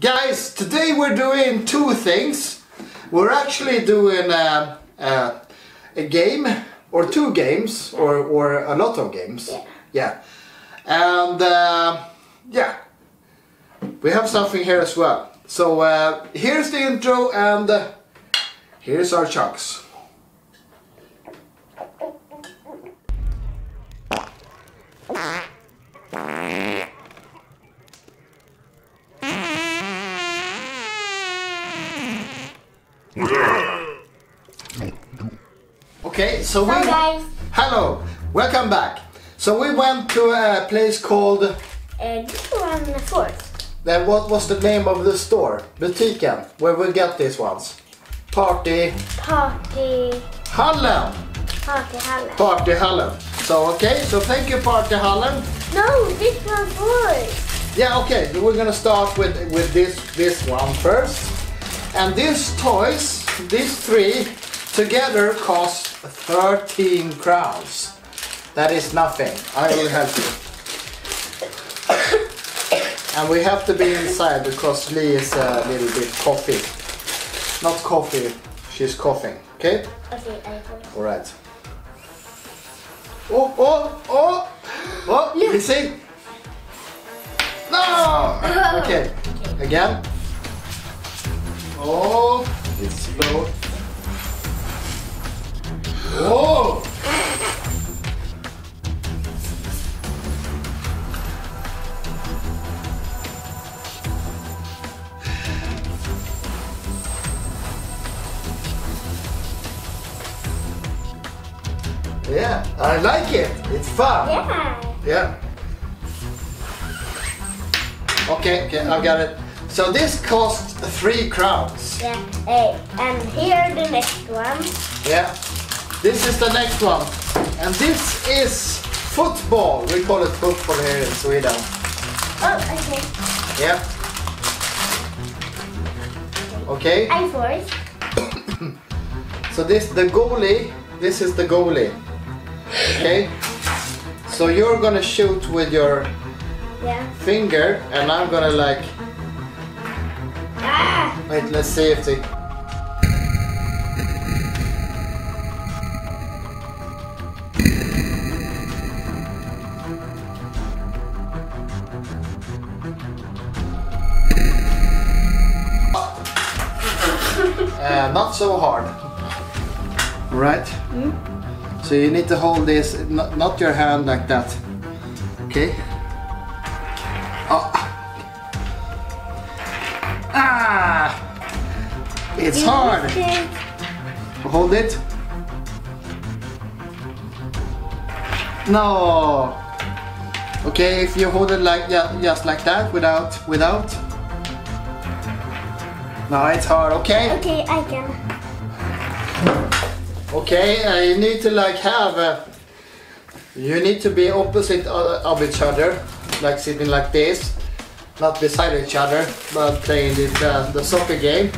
Guys, today we're doing two things. We're actually doing a, a, a game, or two games, or, or a lot of games. Yeah. Yeah. And uh, yeah, we have something here as well. So uh, here's the intro and uh, here's our chunks. Okay, so we Hi hello, welcome back. So we went to a place called uh, this one first. then what was the name of the store? Butiken, where we get these ones. Party Party, Hallen. party Hallen. Party Hallen. So okay, so thank you Party Hallen. No, this one first. Yeah, okay, we're gonna start with with this this one first. And these toys, these three together cost 13 crowns. That is nothing. I will help you. And we have to be inside because Lee is a little bit coffee. Not coffee, she's coughing. Okay? Okay, I. Alright. Oh, oh, oh! Oh, you see? No! Okay, again. Oh, it's slow. Oh! Yeah, I like it. It's fun. Yeah. Yeah. Okay, okay, I got it. So this cost three crowns. Yeah. Hey, and here the next one. Yeah. This is the next one. And this is football. We call it football here in Sweden. Oh, okay. Yeah. Okay. I first. So this the goalie. This is the goalie. Okay. So you're gonna shoot with your Yeah. finger, and I'm gonna like. Ah! Wait, let's see if they. Uh, not so hard. Right? So you need to hold this, not, not your hand like that. Okay? It's hard. Okay. Hold it. No. Okay, if you hold it like yeah, just like that, without without. No, it's hard. Okay. Okay, I can. Okay, uh, you need to like have. Uh, you need to be opposite of each other, like sitting like this, not beside each other, but playing the uh, the soccer game.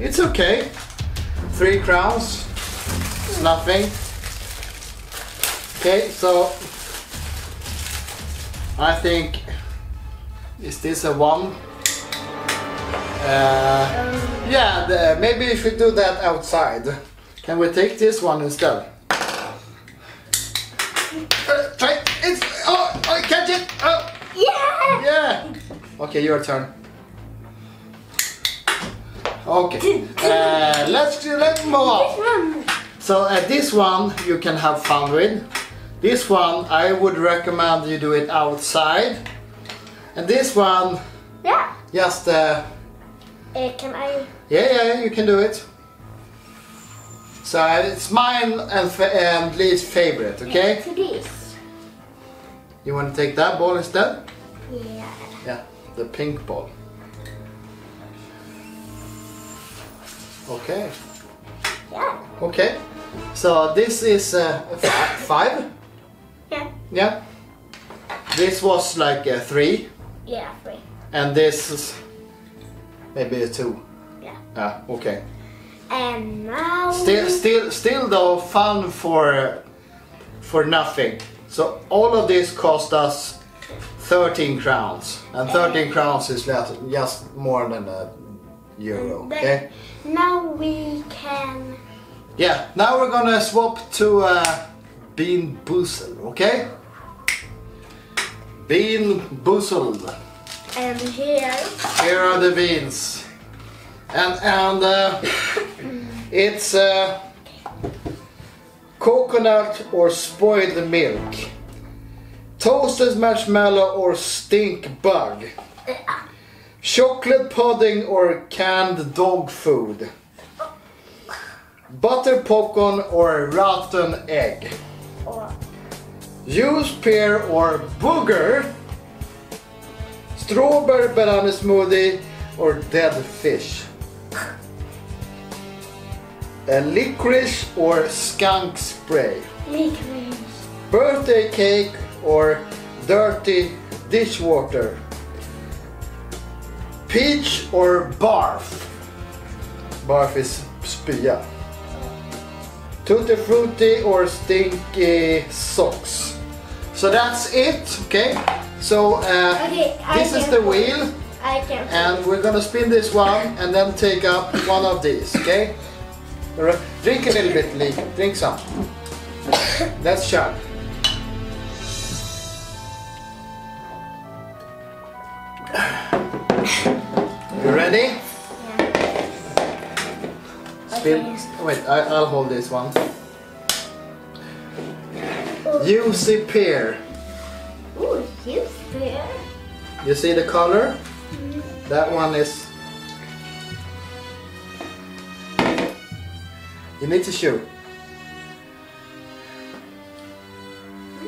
It's okay. Three crowns. It's nothing. Okay, so I think is this a one? Uh, yeah, the, maybe if we do that outside. Can we take this one instead? Uh, try it's oh I catch it! Oh Yeah! yeah! Okay, your turn. Okay, uh, let's let's move on. So uh, this one you can have fun with. This one I would recommend you do it outside. And this one Yeah. just uh, Uh, can I? Yeah, yeah, you can do it. So it's mine and, fa- and Lee's favorite, okay? You want to take that ball instead? Yeah. Yeah, the pink ball. Okay, Yeah. okay. So this is uh, fi- five. Yeah. Yeah. This was like a three, Yeah, three. and this is maybe a two. Yeah. Ah, okay. And now. Still, still, still though, fun for for nothing. So all of this cost us 13 crowns. And 13 crowns is just more than a euro. Okay? Now we can. Yeah, now we're gonna swap to uh, Bean Boozled, okay? Bean Boozled. And here. Here are the beans. And, and uh, it's uh, coconut or spoiled milk, toasted marshmallow or stink bug, chocolate pudding or canned dog food, butter popcorn or rotten egg, used pear or booger, strawberry banana smoothie or dead fish. A licorice or skunk spray. licorice. Birthday cake or dirty dishwater. Peach or barf. Barf is spya. Tutti frutti or stinky socks. So that's it, okay? So uh, Okay, this is the wheel and we're gonna spin this one and then take up one of these, okay? Drink a little bit, Lee. Drink some. Let's chug. You ready? Yeah. Spin. Okay. Wait, I, I'll hold this one. Juicy pear. Ooh, you fair. You see the color? Mm-hmm. That one is. You need to shoot.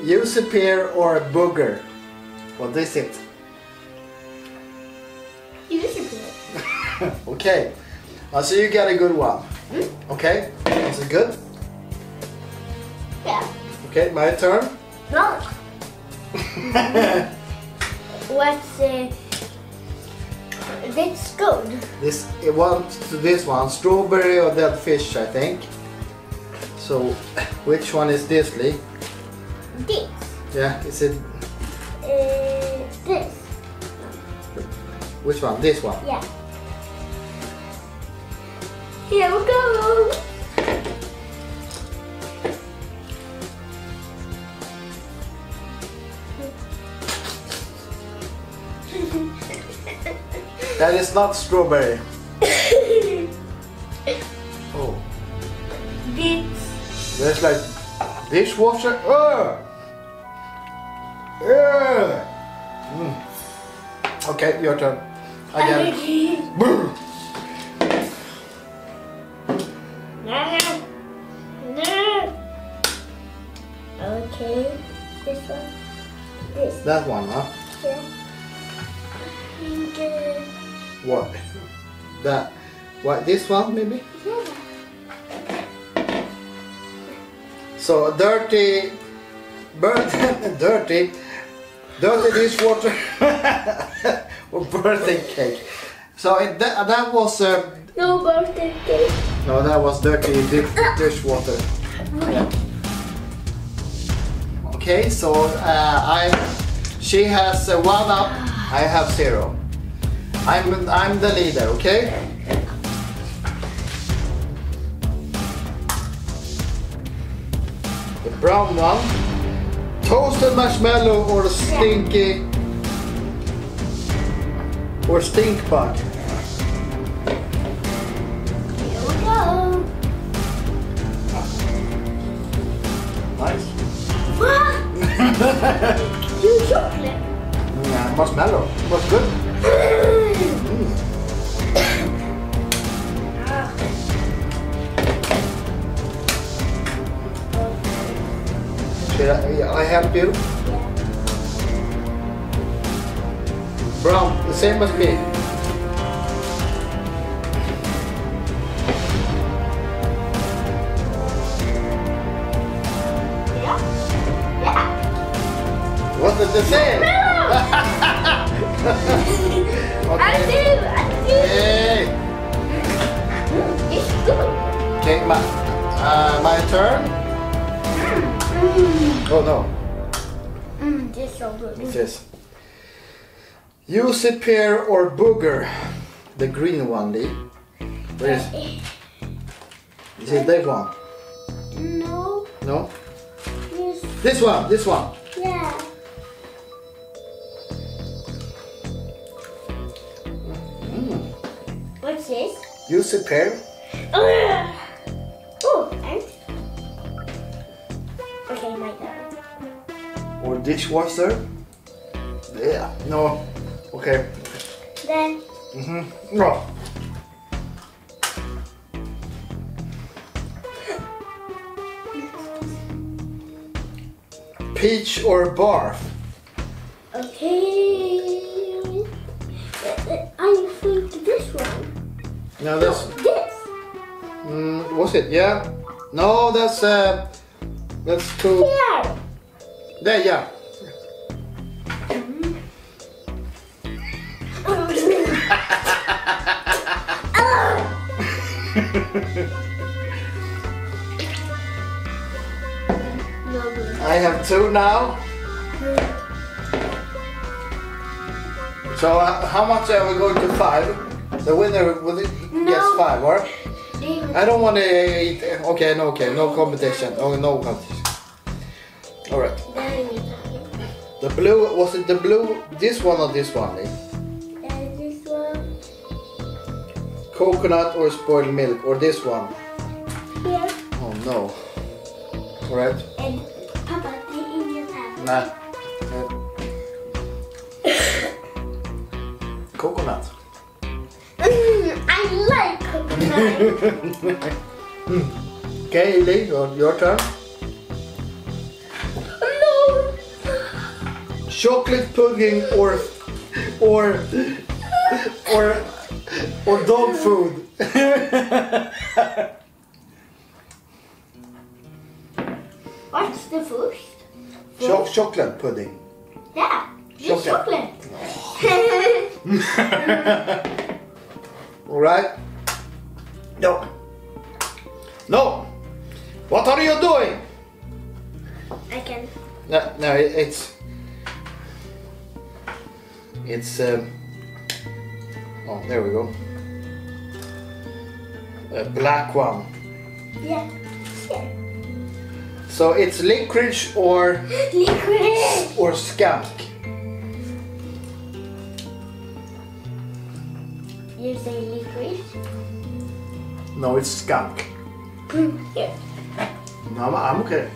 Use a pear or a booger. What is it? Okay. I see you got a good one. Okay? Is it good? Yeah. Okay, my turn. No. What's uh, That's good. This it wants to this one, strawberry or dead fish, I think. So, which one is this, Lee? This. Yeah, is it Uh, this. which one? This one. Yeah. Here we go. That is not strawberry. Oh, this. there's like dishwasher. Ugh. Ugh. Mm. Okay, your turn. I That one, huh? Yeah. And, uh, What? That. What? This one, maybe? yeah. So dirty, birth, dirty, dirty dishwater or birthday cake. So it, that, that was uh, No birthday cake. no, that was dirty di- dishwater. Yeah. Okay, so uh, I, she has uh, one up. I have zero. I'm I'm the leader. Okay. The brown one. Toasted marshmallow or stinky or stink bug. Here we go. Nice. you chocolate. Yeah, marshmallow. Was good. Mm. Should I, I help you? Brown, the same as me. The same? I Okay. do. I do. Hey. It's good. Okay, my, uh, my turn. Oh no, Mm, this is so good. it is. Juicy pear or booger? The green one, Lee. Where is, is it that one? No. No? Yes. This one, this one. Yeah. What's this? Juicy pear. Ugh. Oh, and. Okay, my turn. Or dishwasher. Yeah, no. Okay. Then. Mm-hmm. No. Peach or barf? No, that's. This. Mm, was it? Yeah. No, that's uh, that's too. Here. There, yeah. I have two now. So uh, how much are we going to five? The winner will it Gets five, or? I don't want to eat. Okay, no, okay, no competition. Oh, no competition. All right. then we can- The blue was it the blue? This one or this one? And this one Coconut or spoiled milk or this one? here. Oh no. All right. And Papa, the Indian have. Nah. Uh, Coconut. I like coconut. Okay, Lee, your, your turn. no. Chocolate pudding or or or or dog food. What's the first? Cho- chocolate pudding. Yeah, just Chocolate. chocolate. Oh. All right. No. No. What are you doing? I can. No, no, it, it's it's. Um, oh, there we go. A black one. Yeah. So it's licorice or Liquid. or skunk. No, it's skunk. Here. No, I'm, I'm okay.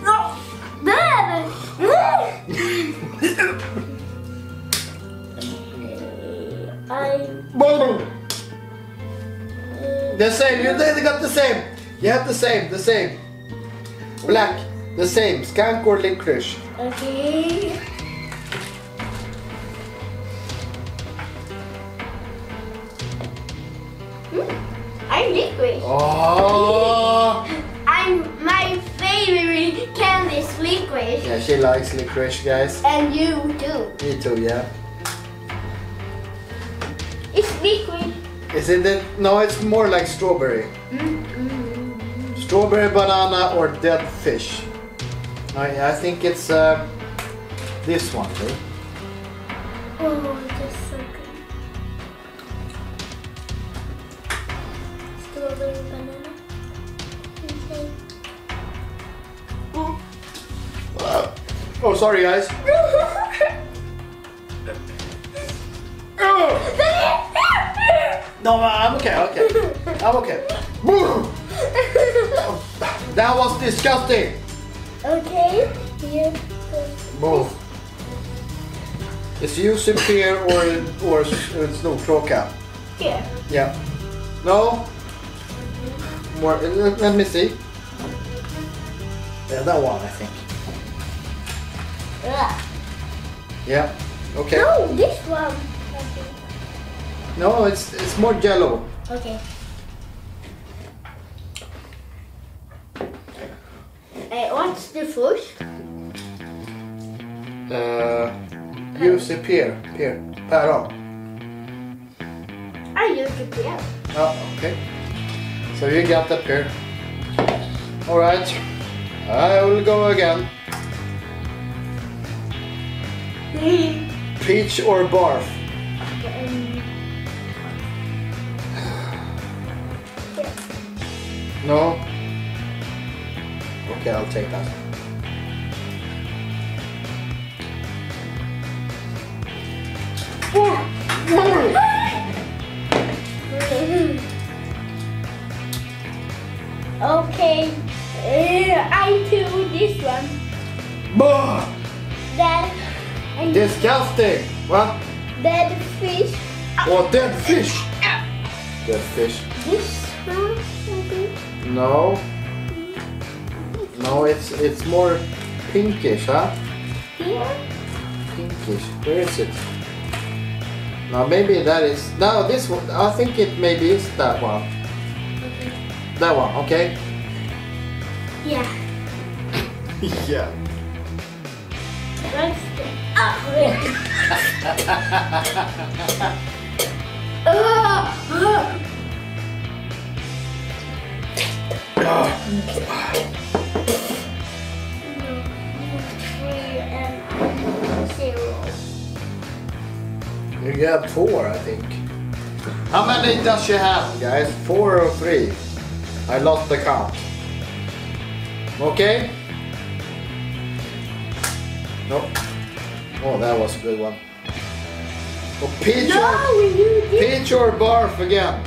No. Bad. I. The same. You they got the same. You have the same. The same. Black. The same. Skunk or licorice. Okay. Oh. I'm my favorite candy is liquid. Yeah, she likes licorice, guys. And you too. Me too. Yeah. It's licorice. Is it? No, it's more like strawberry. Mm-hmm. Strawberry banana or dead fish. I, I think it's uh, this one. eh? Oh, oh, sorry, guys. No, uh, I'm okay. Okay, I'm okay. That was disgusting. okay. Here. Both. It's using pear or or it's no croca. Here. Yeah. No. More. Let, let me see. Yeah, that one I think. Yeah. Okay. No, this one. Okay. No, it's it's more jello. Okay. Uh, what's the first? Uh, use a pear. Pear. Päron. I use the pear. Oh, okay. So you got the pear. All right. I will go again. Peach or barf? No? Okay, I'll take that. okay, uh, I do this one. Bah! That and Disgusting! What? Dead fish. Oh, dead fish! Dead fish. This one, No. No, it's it's more pinkish, huh? Here. Pinkish. Where is it? No, maybe that is. No, this one. I think it maybe is that one. That one, okay? Yeah. yeah. You got four, I think. How many does she have, guys? Four or three? I lost the count. Okay? Oh, that was a good one. Oh, peach or, No, this. peach or barf again.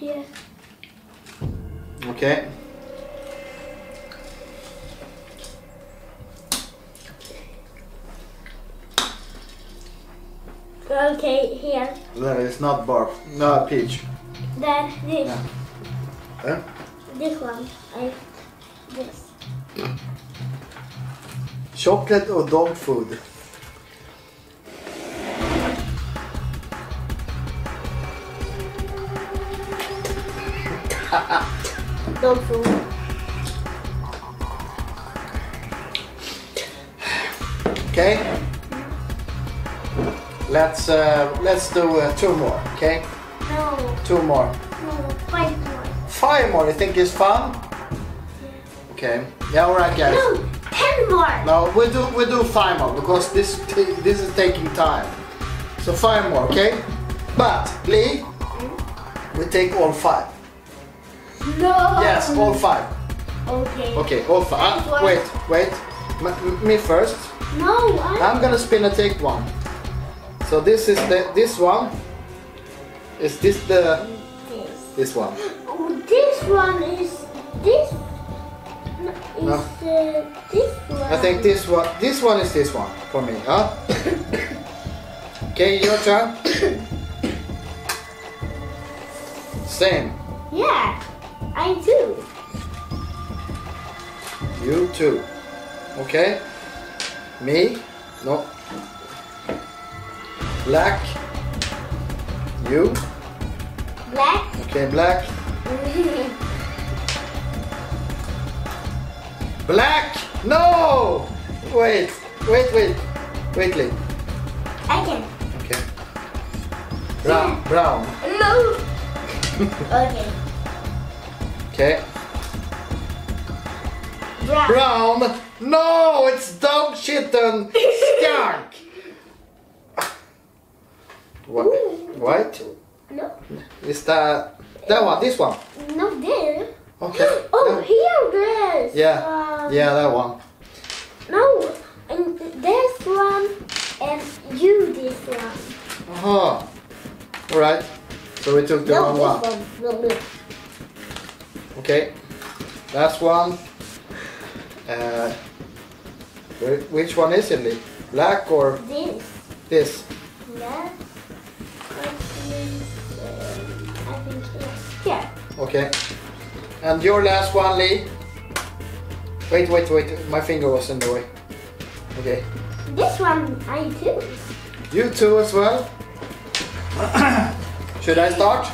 Yeah. Okay. Okay, here. That is not barf. No, peach. That this. Yeah. Huh? This one. I this. Chocolate or dog food? Dog food. Okay. Let's uh, let's do uh, two more. Okay, No, two more. no, five more. Five more. You think is fun? Okay. Yeah. All right, guys. No, ten more. No, we do we do five more because this this is taking time. So five more. Okay. But Lee, we take all five. No. Yes, all five. Okay. Okay, all five. Uh, wait, wait. M- me first. No, I. I'm gonna spin and take one. So this is the this one. Is this the this. this one? Oh, this one is this. No, Is this one? I think this one this one is this one for me, huh? okay, your turn. Same. Yeah, I do. You too. Okay. Me? No. Black. You? Black. Okay, black. Black! No! Wait, wait, wait. Wait, Lee. I can. Okay. Brown, brown. No. okay. Okay. Brown. Brown! No! It's dog shit and skunk! What? White? No. Is that that one? This one? No, there. Okay. Oh, here this. Yeah. Um, Yeah, that one. No, and this one, and you this one. Uh huh. All right. So we took the no, wrong one. one. Okay. Last one. Uh, which one is it, Lee? Black or This. this? Um, I think yes. Yeah. Okay. And your last one, Lee? Wait, wait, wait. My finger was in the way. Okay. This one I too. You too as well. Should I start?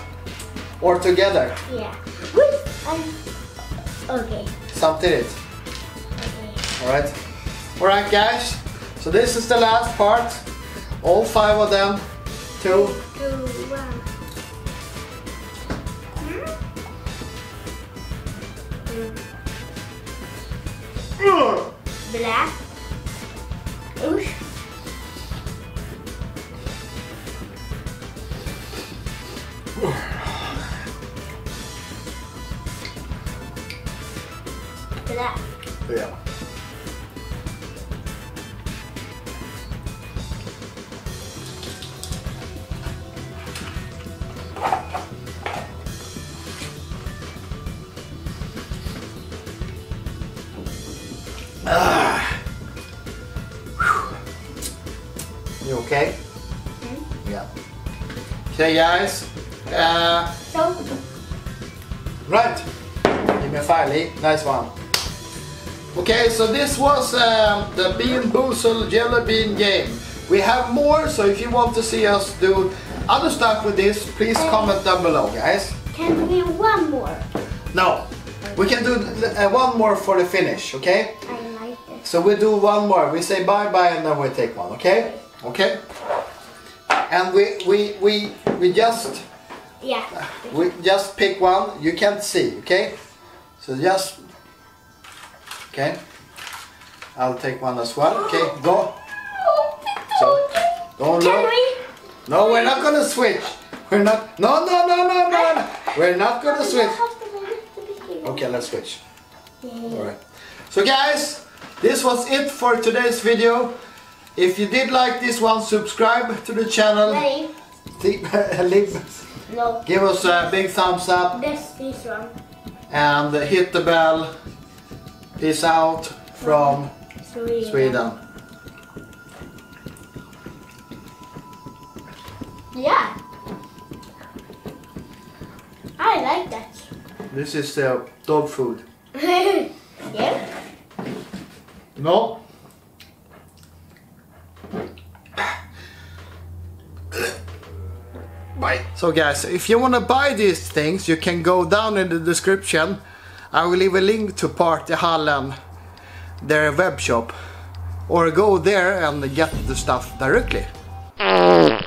Or together? Yeah. Wait. Um. Okay. Something it. Okay. Alright. Alright guys. So this is the last part. All five of them. Two. Two, one. Black. Usch. Black. Ja. Okay, guys. Uh, Right. Give me a file, Lee. Nice one. Okay, so this was um, the Bean Boozle Jelly Bean game. We have more, so if you want to see us do other stuff with this, please comment down below, guys. can we do one more? No, we can do uh, one more for the finish, okay? I like this. So we do one more. We say bye bye and then we take one, okay? Okay. And we we we we just Yeah. We just pick one. You can't see, okay? So just okay. I'll take one as well. Okay, go. So don't look. we? No, we're not gonna switch. We're not. No, no, no, no, no. no. We're not gonna switch. Okay, let's switch. All right. So guys, this was it for today's video. If you did like this one, subscribe to the channel. No. give us a big thumbs up. This this one. and hit the bell. Peace out from Sweden. Sweden. Yeah. I like that. This is the dog food. yeah. No. Bye. So guys, if you want to buy these things, you can go down in the description. I will leave a link to Partyhallen, their web shop. Or go there and get the stuff directly.